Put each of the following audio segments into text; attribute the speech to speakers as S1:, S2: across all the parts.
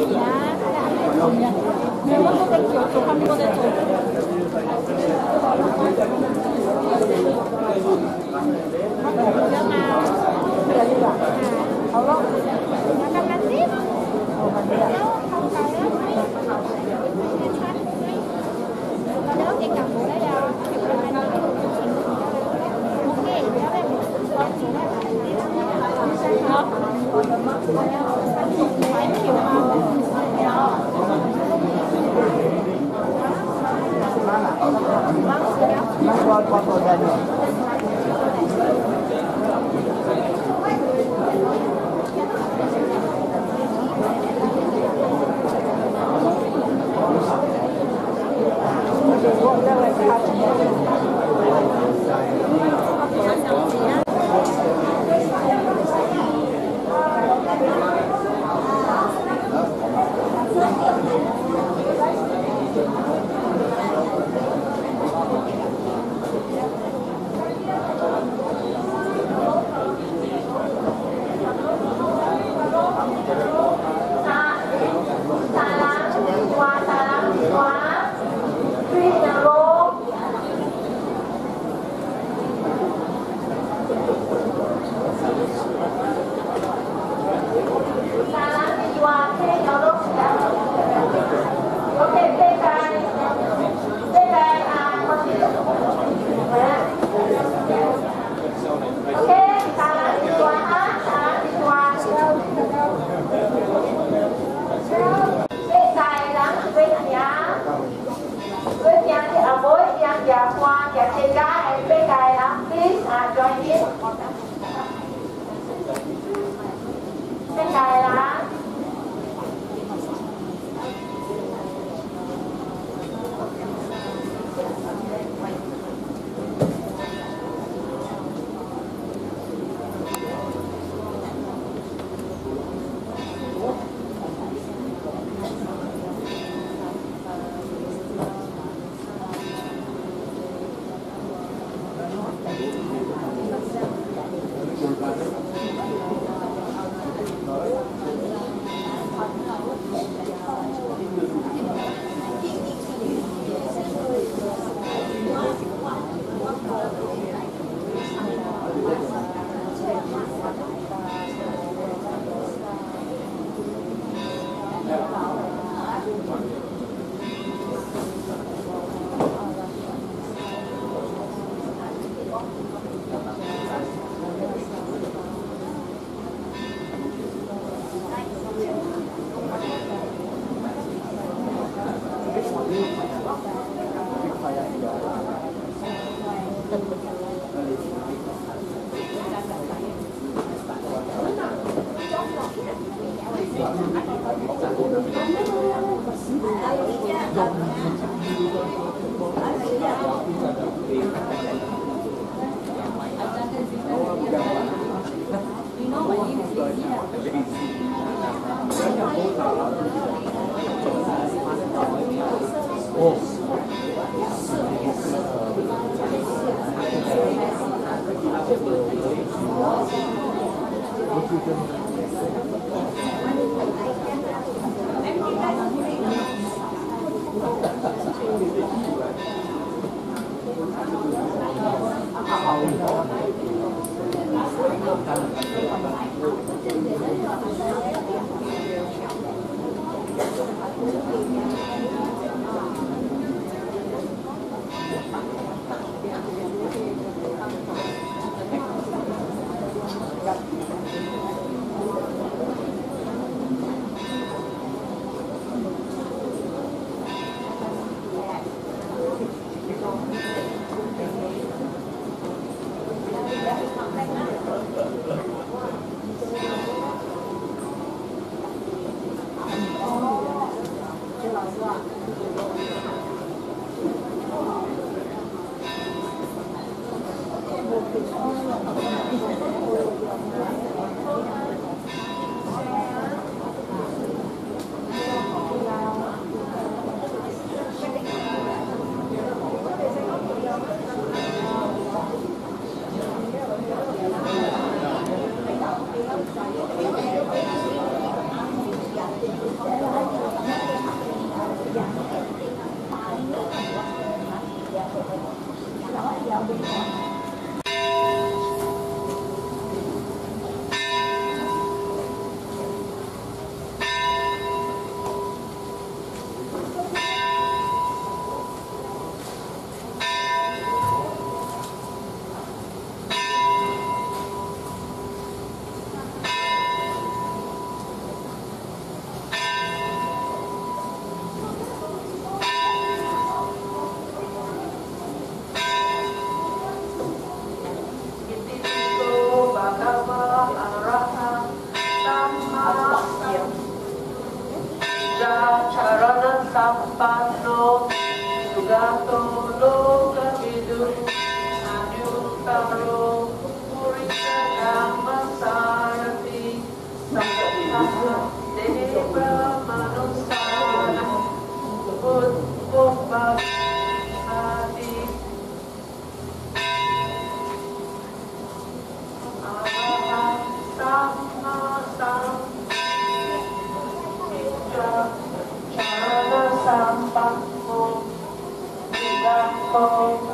S1: 야, 그래, 알겠습니다. 내가 먼저 뵙죠. 한번에 좀. Oh, Puja Charana Sampano
S2: Sugato Loka Vidu Anyutaro Sugakko,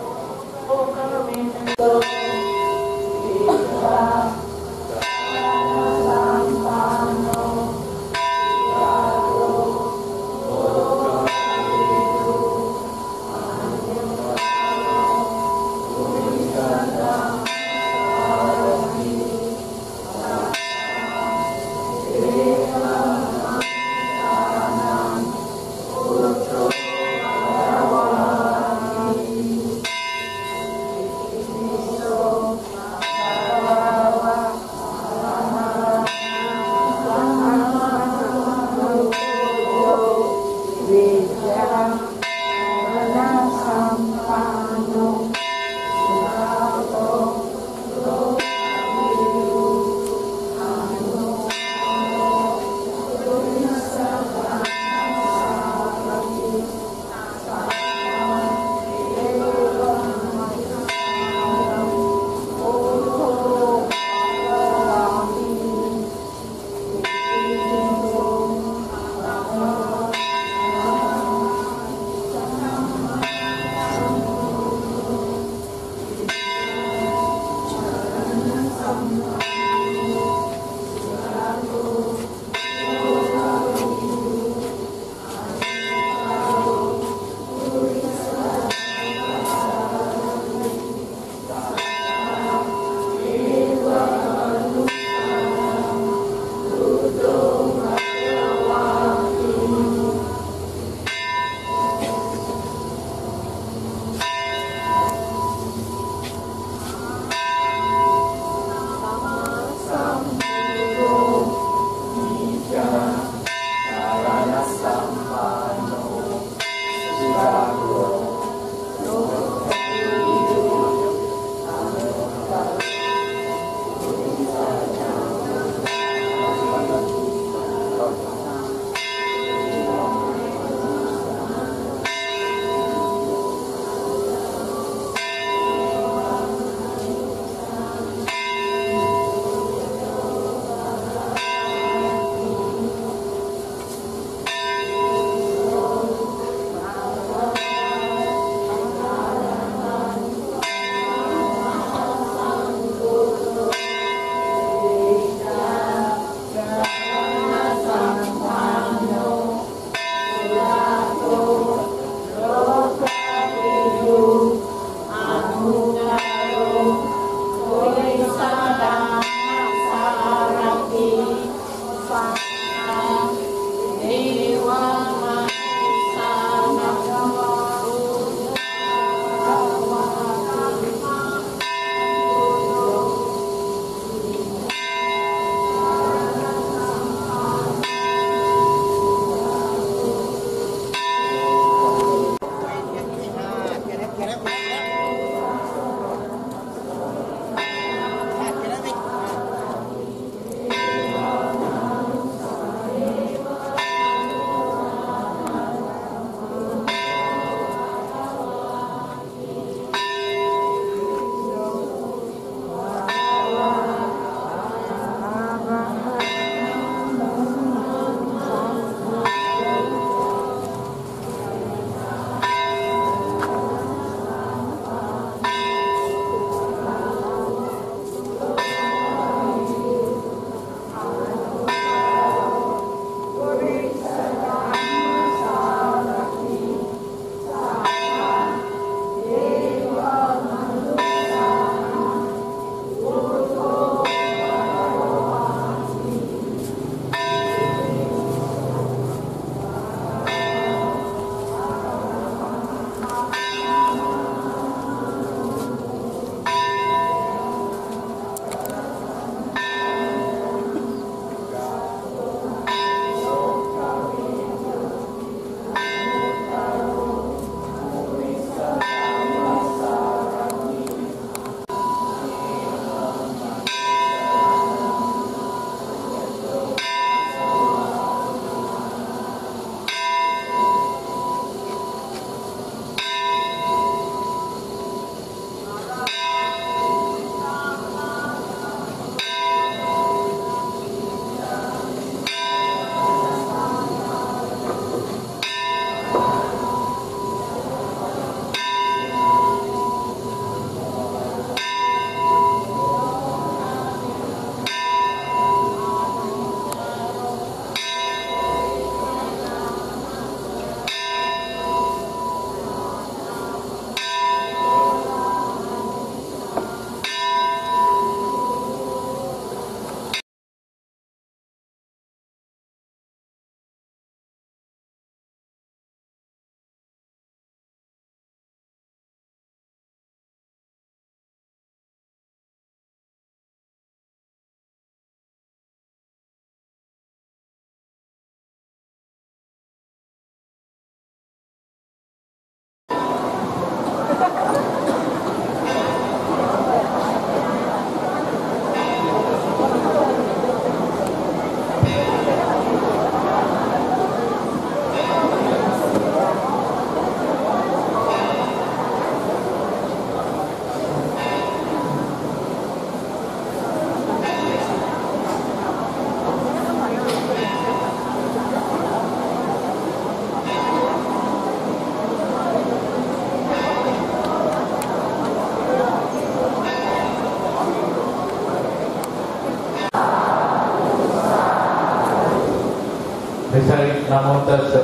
S2: Ramón III.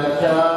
S2: Yeah.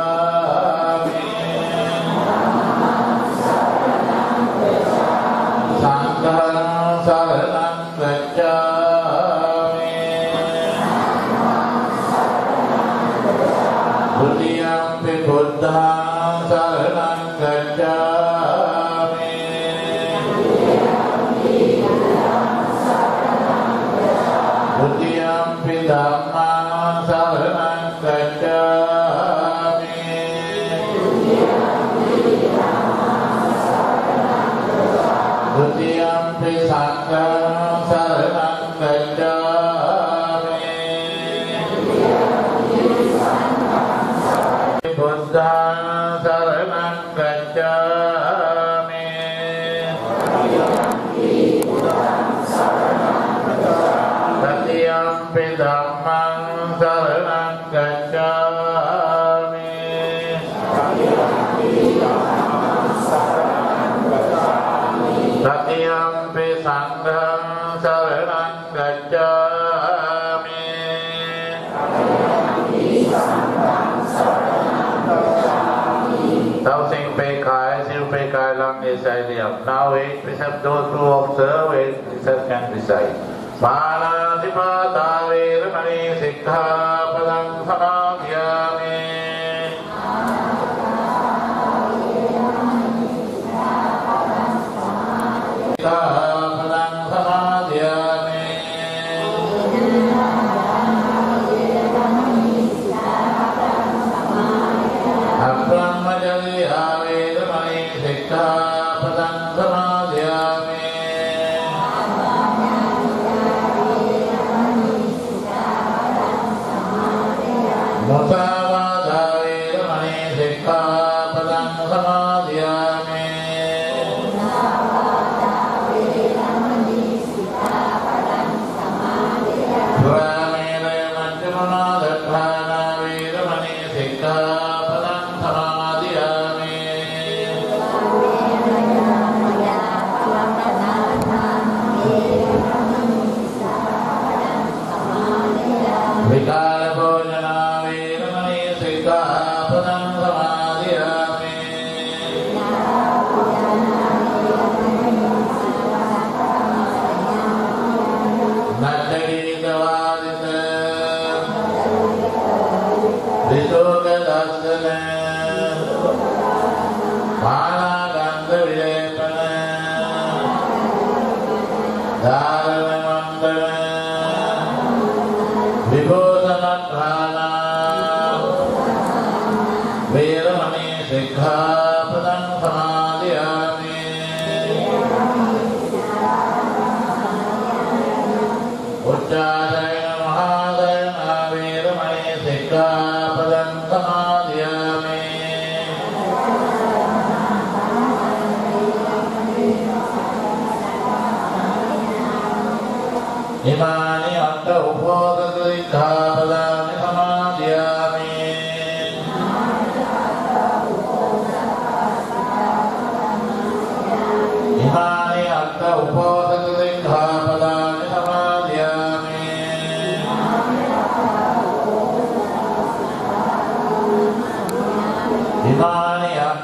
S2: Is. Now eight precept those who observe eight precept can recite. Panatipata veramani sikkha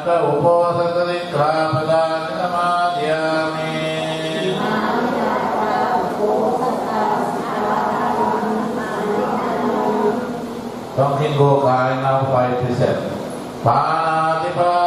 S2: ตอุปสสติกราปดาจตมาเดียมีต้องทิ้งโกกายนำไปพิเศษปาติปา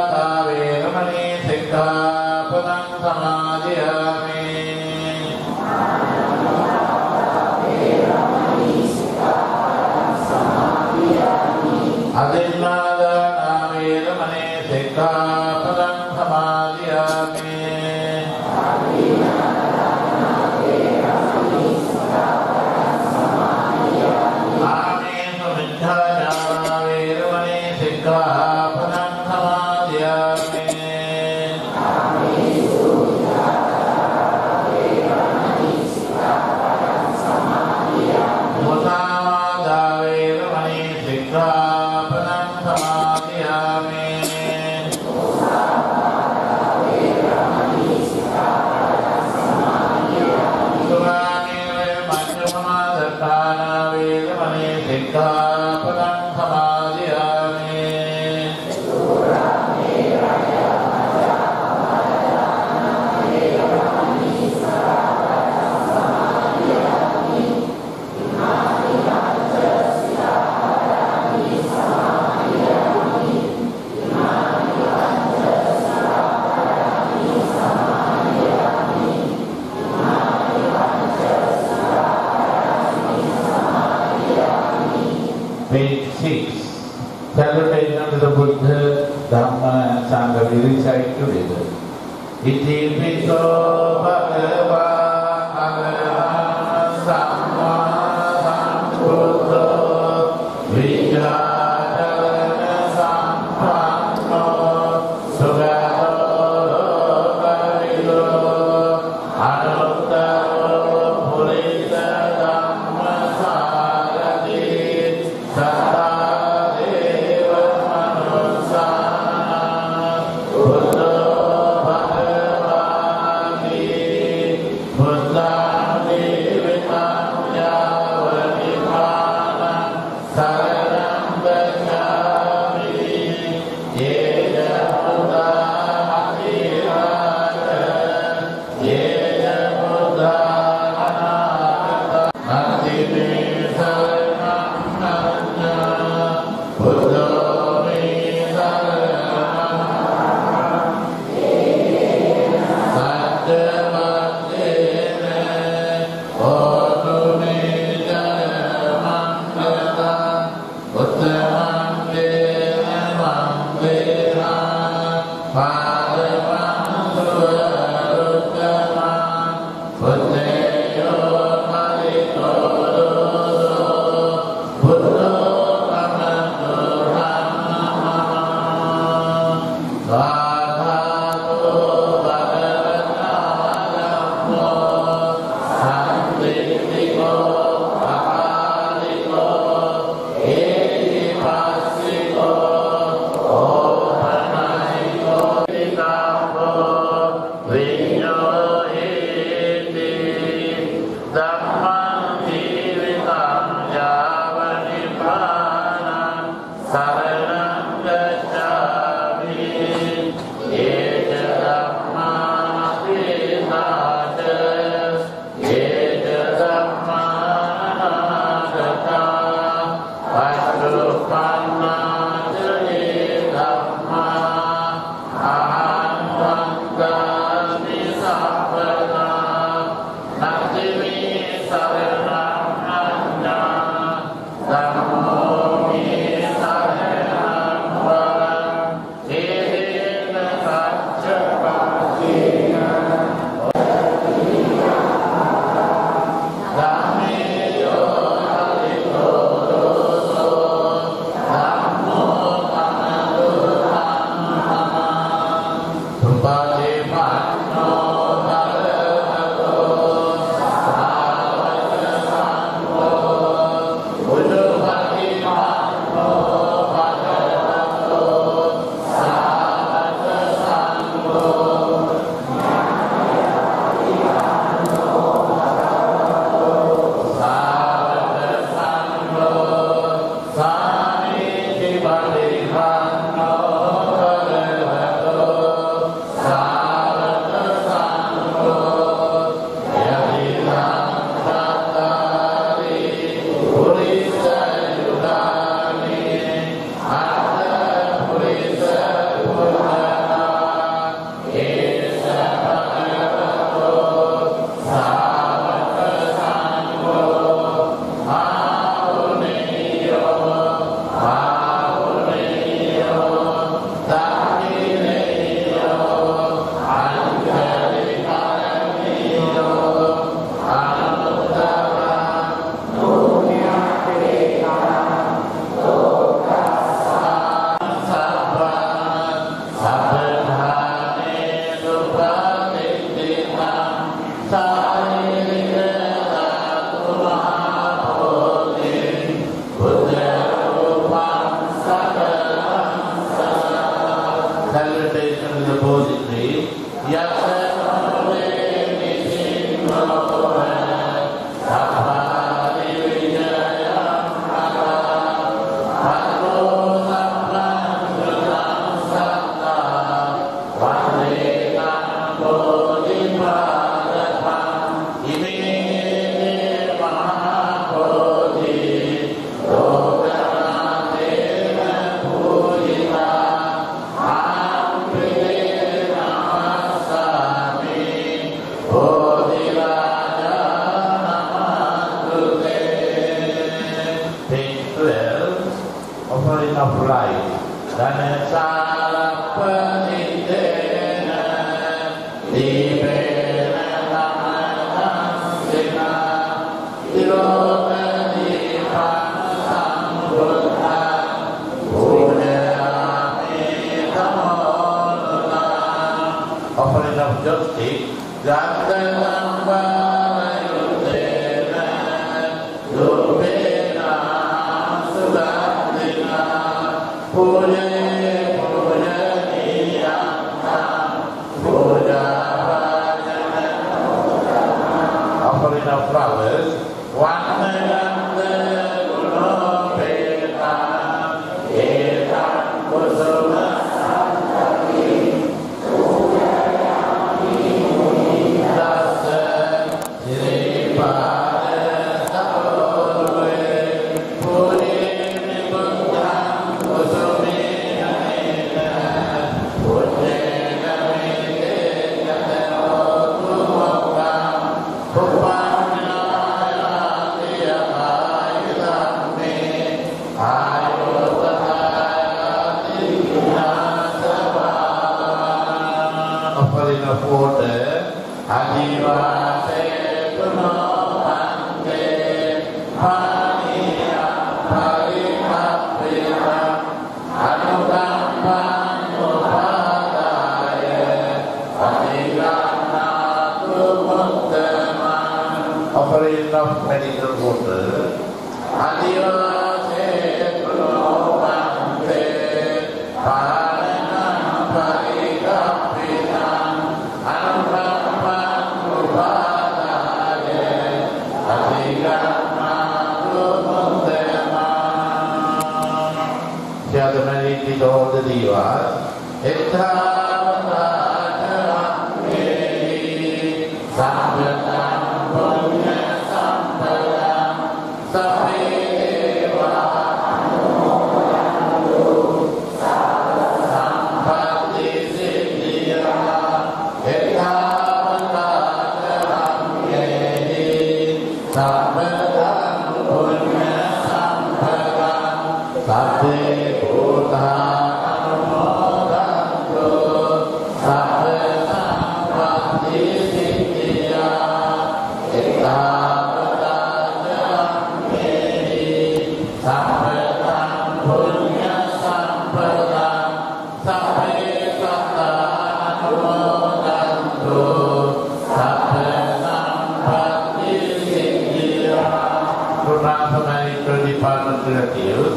S2: යයි ප්‍රතිපන්න තුළ කියොත්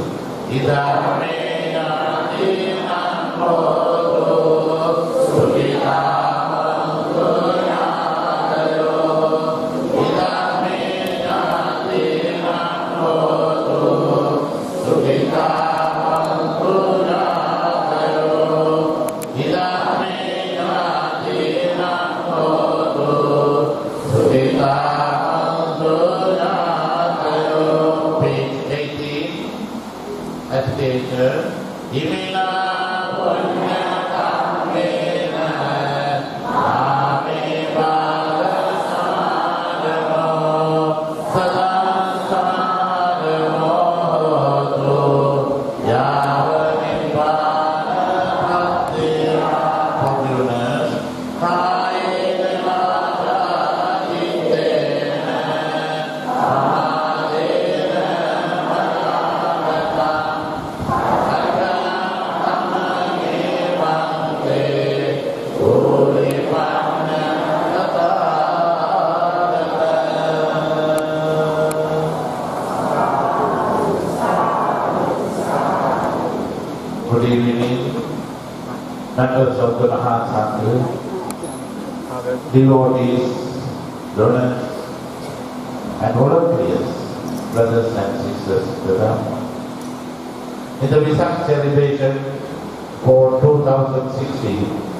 S2: ඉදාමේ යාතිනං හෝ devotees, learned, and volunteers, brothers and sisters in the Dharma. In the Vesak celebration for 2016,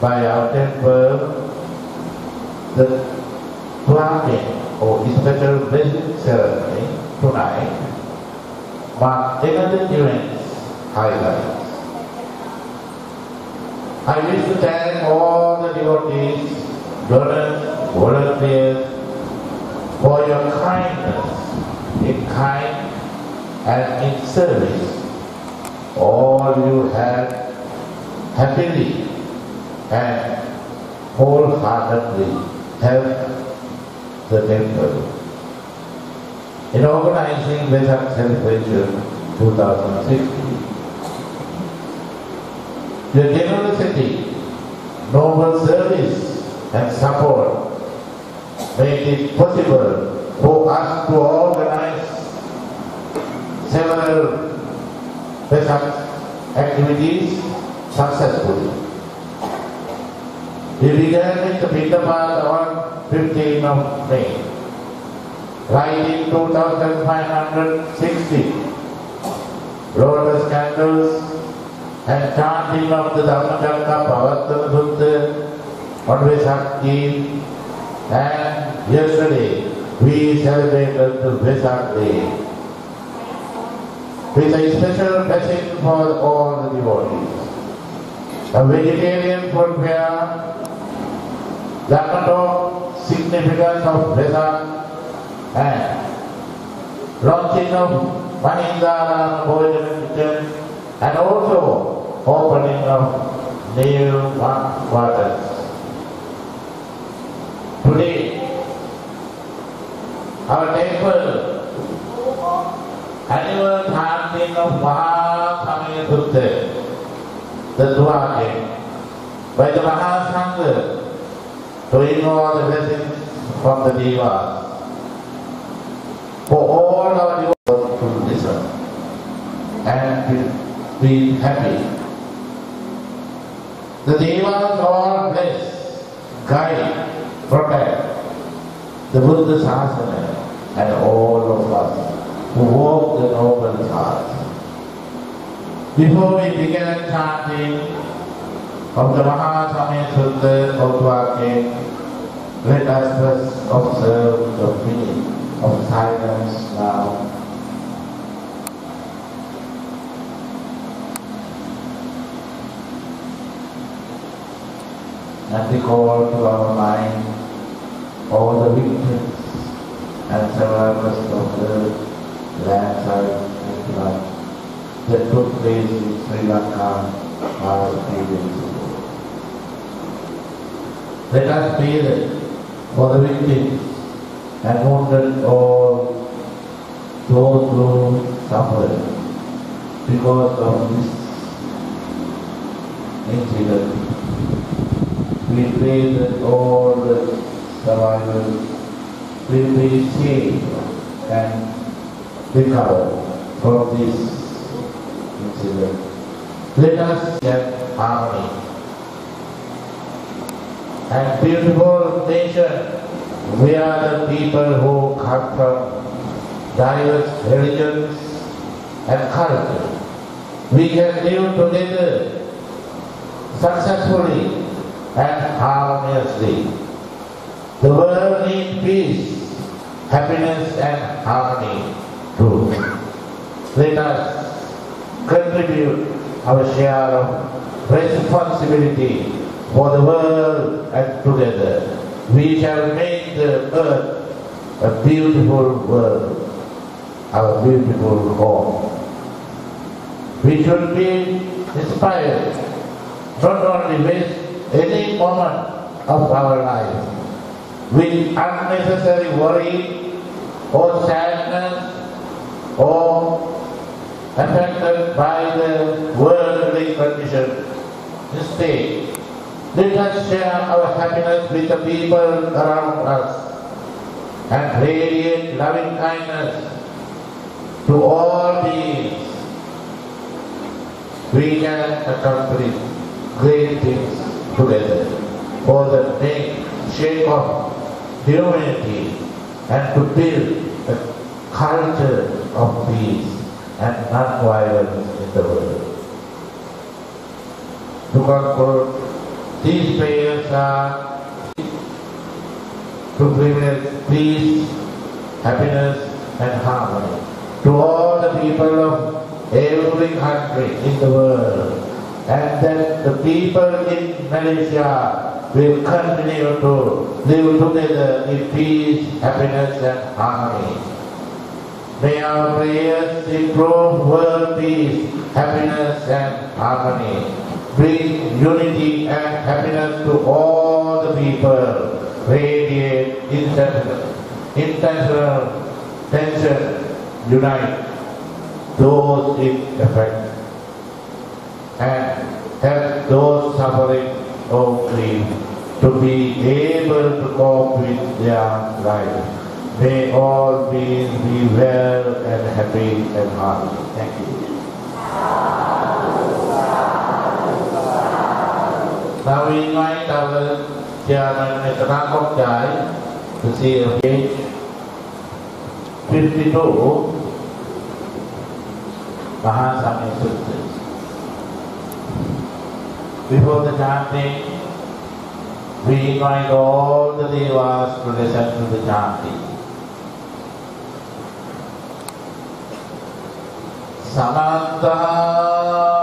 S2: by our temple, the planting or special visit ceremony tonight marked another events highlight. I wish to thank devotees, donors, volunteers, for your kindness in kind and in service. All you have happily and wholeheartedly helped the temple. In organizing Vesak celebration 2016, the generosity noble service and support made it possible for us to organize several Vesak activities successfully. We began with the Pindapat on 15th of May. Lighting 2,560 lotus candles and chanting of the Dhammakarka Pavattana Sutta on Vesak And yesterday we celebrated the Vesak Day with a special blessing for all the devotees. A vegetarian food fair that of significance of Vesak and launching of Manindara Bhojan Kitchen and also opening of new quarters. Today, our temple annual chanting of Mahasamaya Sutta, the Dwake, by the Mahasangha, doing all the blessings from the Devas. For all our devotees to listen and be, happy. The Devas all bless, guide, protect the Buddha Sasana and all of us who walk the noble path. Before we began chanting of the Mahasamaya Sutta let us first observe the meaning of silence now. And recall to our mind all the victims and survivors of the landslide and flood that took place in Sri Lanka days ago. Let us pray for the victims and wounded all those who suffered because of this incident. We pray that all the survivors will be safe and recover from this incident. Let us get harmony and beautiful nation we are the people who come from diverse religions and cultures. We can live together successfully and harmoniously. The world needs peace, happiness and harmony too. Let us contribute our share of responsibility for the world and together we shall make the earth a beautiful world, our beautiful home. We should be inspired not only with any moment of our life with unnecessary worry or sadness or affected by the worldly condition. Instead, let us share our happiness with the people around us and radiate loving kindness to all beings. We can accomplish great things together for the sake of humanity and to build a culture of peace and non-violence in the world. To conclude, these prayers are to bring peace, happiness and harmony to all the people of every country in the world and that the people in Malaysia will continue to live together in peace, happiness and harmony. May our prayers improve world peace, happiness and harmony. Bring unity and happiness to all the people. Radiate intentional, intentional tension, unite those it affects and help those suffering of grief to be able to cope with their life. May all beings be well and happy and hearty. Thank you. Now we invite our chairman, Mr. Nakok Jai, to see page 52, Mahasamaya Sutras. Before the chanting, we invite all the devas to listen to the chanting. Samantha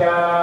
S2: Gracias.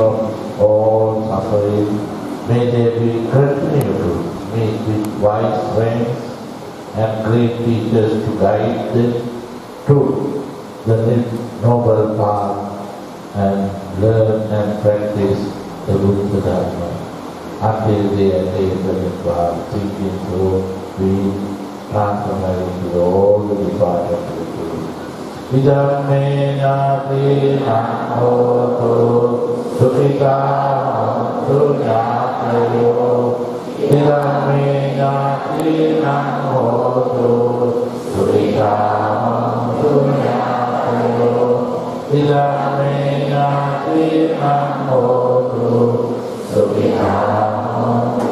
S2: From all suffering. May they be continue to meet with wise friends and great teachers to guide them to the noble path and learn and practice the Buddha Dharma until they attain the Nibbana, thinking to be transformed into all the departed spiritual. Idam me nyati nahotu sukita tu nyatayo Idam me nyati nahotu sukita tu nyatayo Idam me nyati nahotu sukita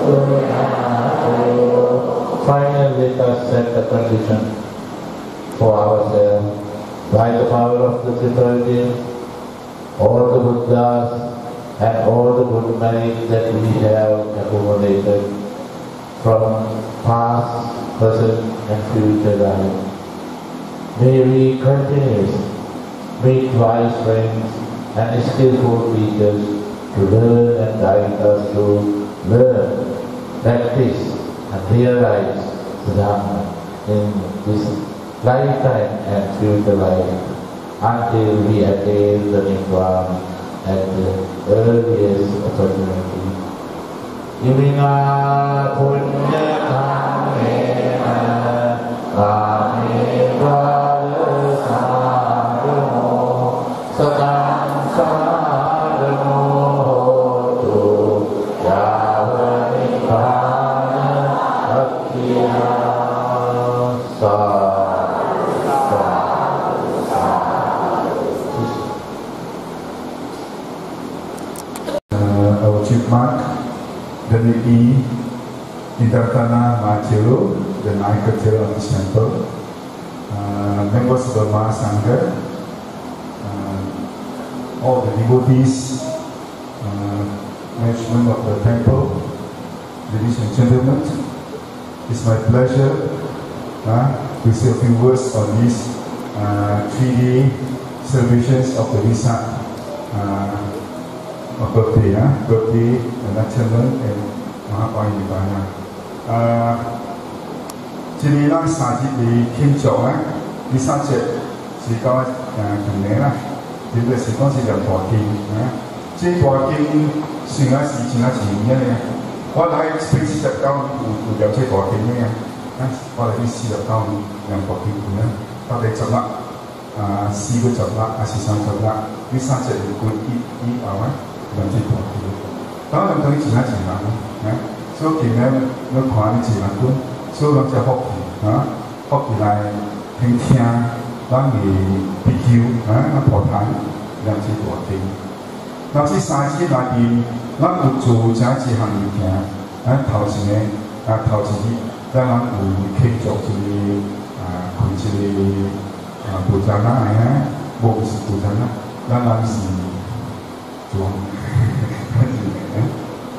S2: tu nyatayo Finally, let us set the condition for ourselves. By the power of the Triple all the Buddhas and all the good merit that we have accumulated from past, present and future life. May we continue meet wise friends and skillful teachers to learn and guide us to learn, practice and realize the Dhamma in this lifetime and future life until we attain the Nibbana at the earliest opportunity. Imina punya kamena
S3: the E, Indartana Machiro, the Naikatil of this temple, uh, members of the Mahasangha, uh, all the devotees, uh, management of the temple, ladies and gentlemen, it's my pleasure uh, to say a few words on these uh, 3D celebrations of the Vesak uh, birthday, huh? birthday, enlightenment, and Mahapai Nibbana. Uh, 今年咱三日嚟庆祝啊，呢三只是讲诶近年啦，点嘅是讲是两大经啊，这大经算系事情系前面嘅，我喺平时就讲有有两只大经嘅，啊，我哋啲四十九两大经嘅，我哋十粒啊四个十粒啊是三十粒，呢三只如果一一后啊两只大经， 当然等于其他情况啊，所以今年我看呢情况都。所以咱才福气啊，福气来听听，咱嘅比丘啊，咱菩提两只大经。那这三支内面，咱有做这一项物件， 啊头前个啊头一日，咱人有庆祝一个啊开一个啊布展啦，哎呀，无是布展啦，咱人是做，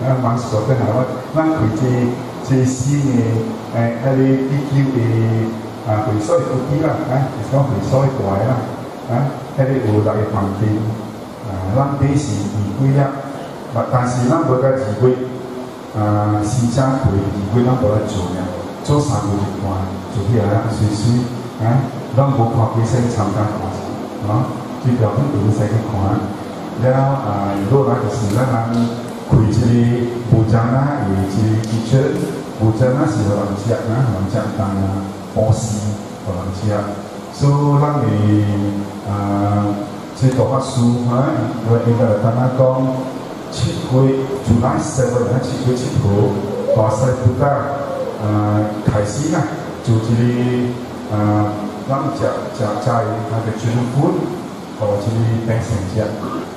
S3: 啊忙说得好，咱开一这新的诶，迄个地球的啊会所的飞机啦，啊，是讲会所的大个啦，啊，迄个有六个房间，啊，咱底是二几了，啊，但是咱无甲二几，啊，先生开二几咱无来做了，做三个一半，做起来啊，随随，啊，咱无看几先参加看啊，最表面有使去看，了啊，落来就是咱人开 kuiciri bujana kuiciri kicir bujana si orang ciak na orang ciak tanah osi orang ciak so lang ni chế tổ phát su ha rồi bây giờ ta nói con chiếc khối July 7 ha chiếc khối chiếc khối tòa sai phụ ta khai sĩ na chủ chỉ đi lắm chả chả chạy ha cái chuyên phút tòa chỉ đi bánh sành chả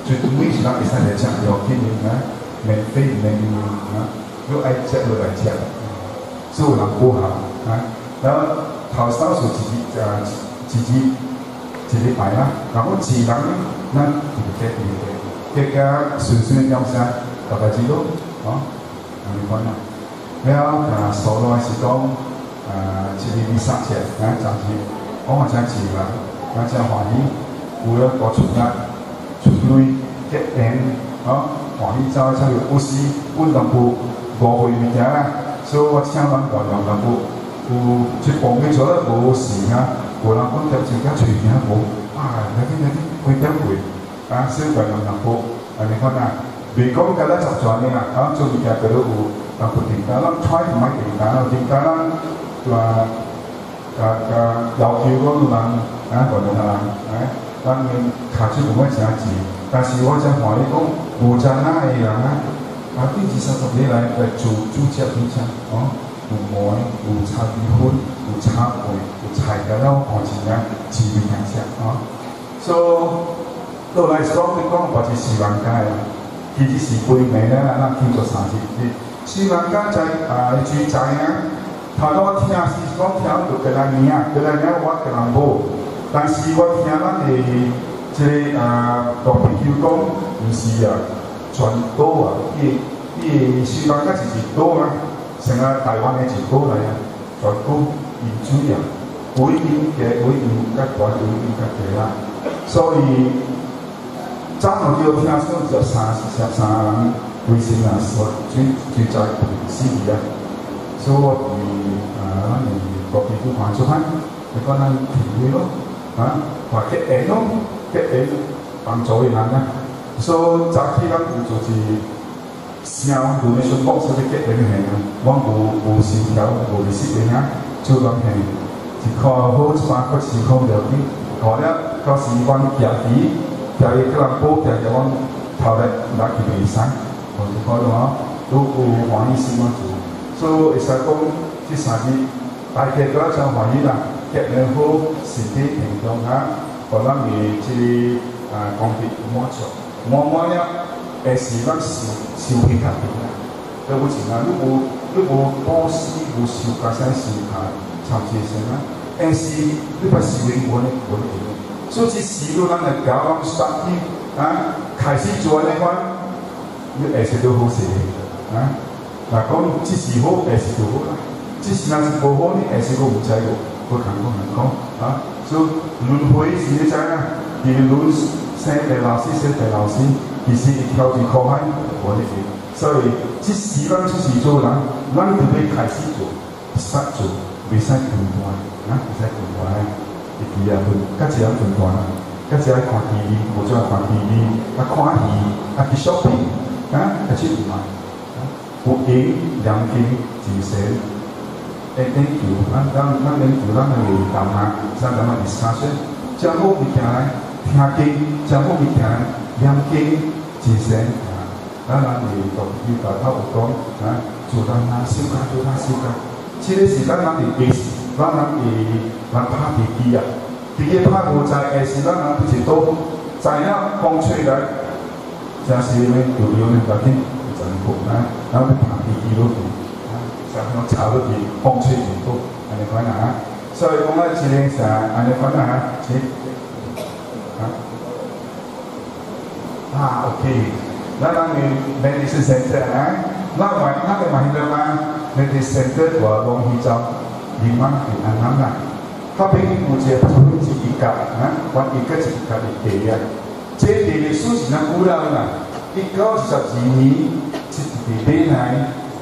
S3: chuyên mũi chỉ lắm cái sai để chạm vào kia 免费免啊，要爱食就来食。所有人不好啊，然后头三数自己啊自己自己摆啦，然后自人咱就给别个，结果顺顺了啥，大家知道哦，安尼款啦。了啊，所来是讲啊，一个二三节啊，暂时我嘛真自啦，我真欢喜，有了大厝啊，厝内结缘哦， 欢喜走出去有时运动部误会物件啦。所以我请咱大量人有有一方面做得无事啊，有人讲条真正喙名无啊，那啲那啲几点过啊，所以大量人有，安尼看啊，未讲今日十全呢啊，啊做物件佢都有啊不停噶，咱 try 唔系停噶，停噶咱话啊啊要求嗰个人啊，大量人啊，咱卡出唔乜钱钱，但是我真话你讲， 无真那嘅人啊。啊，近二三十年来来做煮食品啥，哦，有糜，有炒米粉，有炒粿，有菜噶，咱看起来滋味香香，哦。所以，倒来讲，你讲或者四万家啦，其实是几年咧，咱庆祝三十日。四万家在啊，住宅啊，头拄我听是讲听到个人名啊，个人名我个人无，但是我听咱的 即个啊，大朋友讲，毋是啊。全岛啊，伊伊西班牙是一岛啊，成个台湾的一岛来啊，全岛移水啊，每年嘅每年甲大每年甲大啦，所以早后就听说就三十三人卫生啊，所就就在死去啊，所以我哋啊，咱哋各地都看出看，你讲咱体会咯，啊，或者下咯， 结下帮助的人啊。所以早起咱有就是声有咧宣布说要结婚个啊，我无无收条，无利息个啊，就讲嘿，一箍好一百块四箍了紧，后了到时阮徛伫徛伫叫人保徛着阮头来拿去袂使，无一箍咯，都有欢喜心啊做，所以会使讲即三日大家都真欢喜啦，结婚好，身体健康啊， 互咱个即啊功德满足。慢慢了，下时咱收收起较平啦。对不起啊，你无你无保湿无收加啥收下，长期性啊。下时你把收稳稳稳定。所以这时路咱来搞，咱starting 啊，开始做安尼款，你下时都好势啊。若讲这时好，下时就好 啦。这时若是无好，你下时都毋知个，不讲讲讲啊。所以轮回是你知啊，你轮。生地老师，生地老师，其实一条就靠海我哋嘅，所以即时咱即时做人，咱就要开始做，实做，未使分段，啊，未使分段，一期啊分，甲一人分段啊，甲一人看 TV，或者看 TV，啊看戏，啊去 shopping，啊，啊去买，有赢两金自身， And thank you. And that, that led to that man will come back. That man is fashion. Chamo bitai, thake, chamo bitai, yamke, jisen. That man will talk to you about how to talk. Chủ tâm là siêu ca, chủ tâm siêu ca. Chỉ đến sự các nam thì base, các nam thì làm ba thì kia. Thì cái ba của trái ai sự các nam thì tốt. Trái nhá, phong chơi đấy. Trái sự mình chủ yếu mình đã tin, chẳng cũng đấy. Nó phải làm gì luôn. 竟真好啊，咱拍地基落去。 讲炒落去风吹雨打，安尼款啊。所以讲啊，一个啥安尼款啊，是啊啊 OK，咱咱嘅 medicine center 啊，咱买咱嘅买了嘛，medicine center 我拢去找，你妈去安安啦。他俾有一个主一一格啊，阮一个一格嘅地啊，这地历史是咱古老啦，一九十二年一地地来，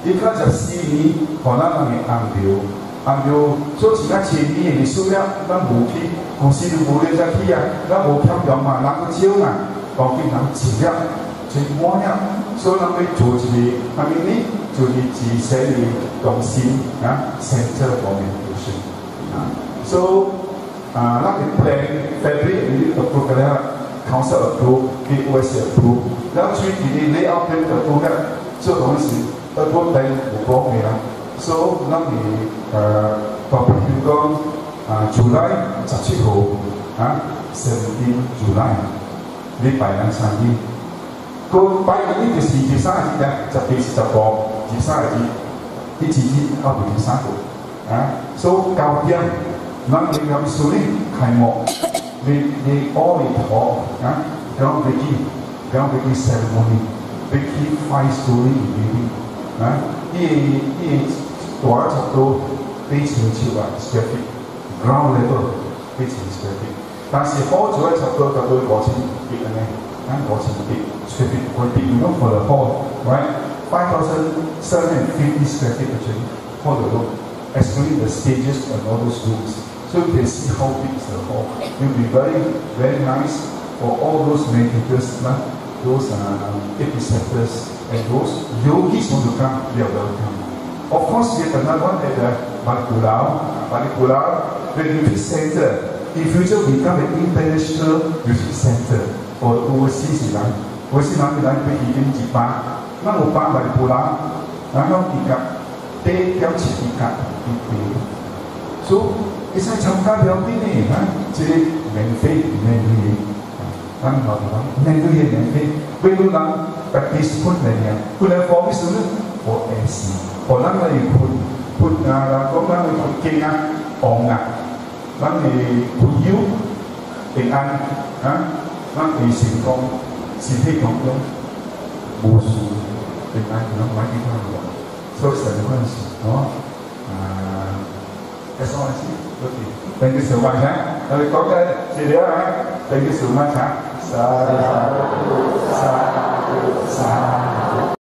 S3: You can't just see me, 권한함의 암교. 암교, 솔직히 재미에 수량, 난 목이, 거시를 모래자 피야, 난 목형 연마, 난그 지용아, 거기 난 지야, 제 뭐냐, 소남의 조지, 하민이 조지 지세리, 동심, 나, 센터 범위 도시. So, uh, like the plan, February, we did approve that, council approved, KOS approved, now three delay layout plan approved that, so 同时。ở quốc tế của bố mẹ. Số năm thì và bình thường con July chắc chỉ hồ à seventeen July lý bài năng sáng đi. Cô bài năng đi thì gì thì sao thì đã chắc đi, chắc bỏ thì sao thì thì chỉ chỉ học thì sao cô à số cao điểm năm thì làm số lý khai mộ. Đi đi all the họ à ground đi, ground breaking ceremony. Breaking five story 嘅啊，呢呢大差不多几千尺啊 square feet，ground level 几千 square feet，但是好做咧差不多就对五千 feet 咧，啊五千 feet square feet，会 big enough for the hall，right？Five thousand seven hundred fifty square feet actually for the room, excluding the stages and all those rooms. So you can see how big is the hall. It will be very, very nice for all those meditators, those uh, epicentres, and those yogis want to come, they are welcome. Of course, we have another one at the Balipulau, Balipulau, the retreat center. In future, become an international retreat center for overseas 人。overseas 人人佢已经一班，那我班 Balipulau，然后而家第点七而家一边，所以。其实参加表演呢，吓，即系免费免费，咱学讲免费嘅免费，为咗人 participate 嚟嘅，佢哋放啲什么？ kapisiputnenya kulefomisunu o esi onanga ikut putna la konanga ikut kinga onga lang thì thuận hiếu tình anh à. á lang thì xin công xin thích học luôn bù sù tình anh nó quá như thế nào so sánh hơn đó. À cái so sánh có thể tình cái sự mạnh á rồi có cái gì đó á cái sự mạnh
S1: sáng sa sa
S2: sa sa